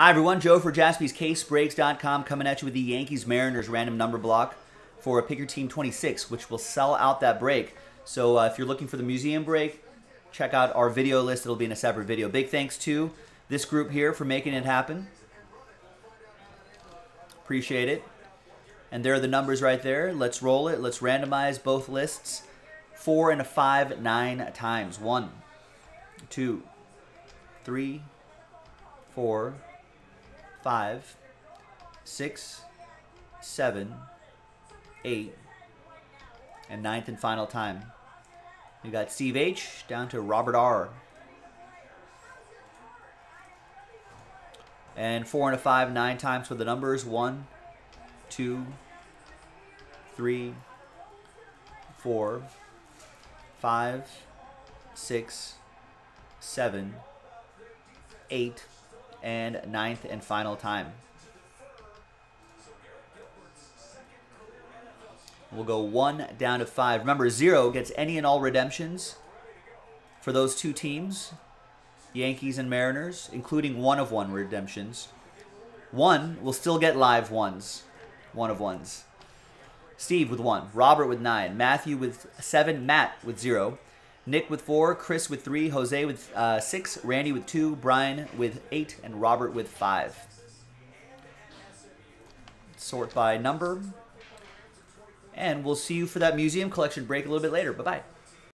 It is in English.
Hi, everyone. Joe for jaspyscasebreaks.com coming at you with the Yankees Mariners random number block for a Pick Your Team 26, which will sell out that break. So uh, if you're looking for the museum break, check out our video list. It'll be in a separate video. Big thanks to this group here for making it happen. Appreciate it. And there are the numbers right there. Let's roll it. Let's randomize both lists. Four and a five, nine times. One, two, three, four five, six, seven, eight, and ninth and final time. We got Steve H down to Robert R. And four and a five, nine times for the numbers. One, two, three, four, five, six, seven, eight, and ninth and final time. We'll go one down to five. Remember, zero gets any and all redemptions for those two teams, Yankees and Mariners, including one of one redemptions. One will still get live ones, one of ones. Steve with one, Robert with nine, Matthew with seven, Matt with zero, Nick with four, Chris with three, Jose with uh, six, Randy with two, Brian with eight, and Robert with five. Sort by number. And we'll see you for that museum collection break a little bit later. Bye bye.